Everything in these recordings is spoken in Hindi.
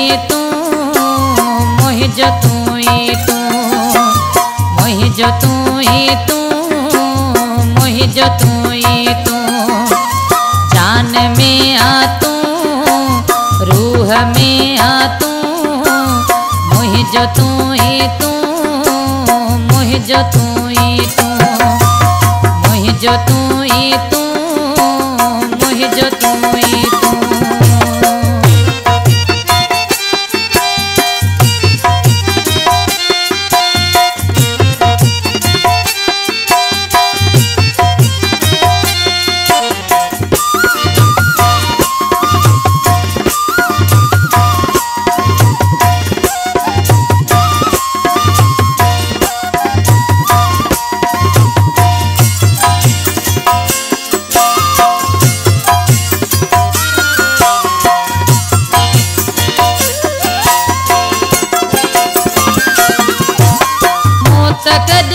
जाई तू मोहि जतू तू मोहि तू मोहि तू जान में आ तू रूह में आ तू मोहि जतू तू मोहि जतू तू मोहि जतू तू सकत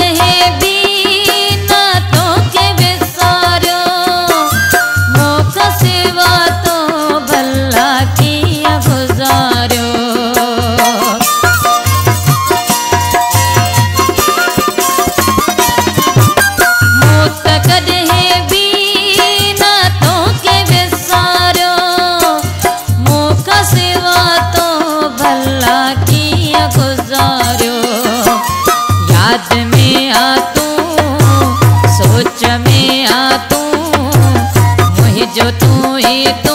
जो तू ही तू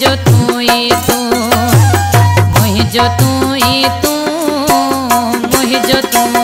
जो तू ही तू जो तू ही तू जो तू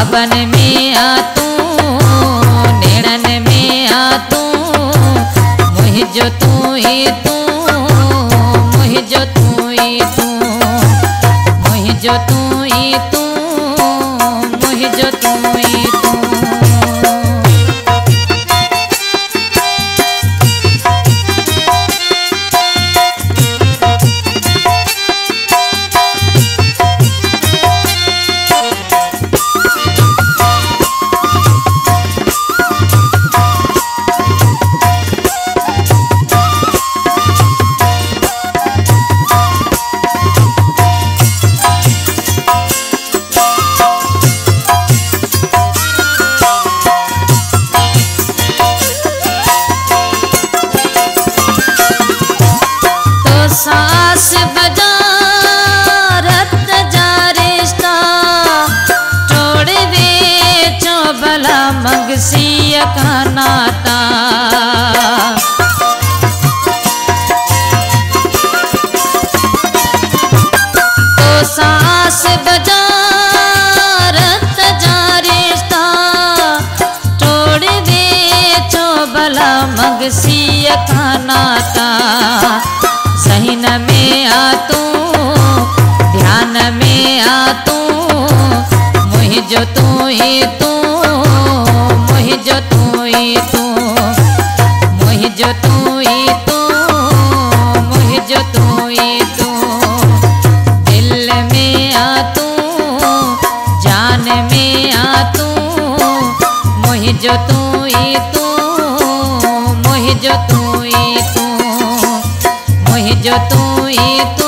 ख्वाबन में आ तू नेड़न में आ तू मुझो तू ही तू मुझो तू ही तू मुझो तू ही तू। भला मगसिया का नाता सहन में आ तू ध्यान में आ तू जो तू ही तू जो तू ही तू जो तू ही तू जो तू ही तू। दिल में आ तू जान में आ तू जो तू ही जो तू ही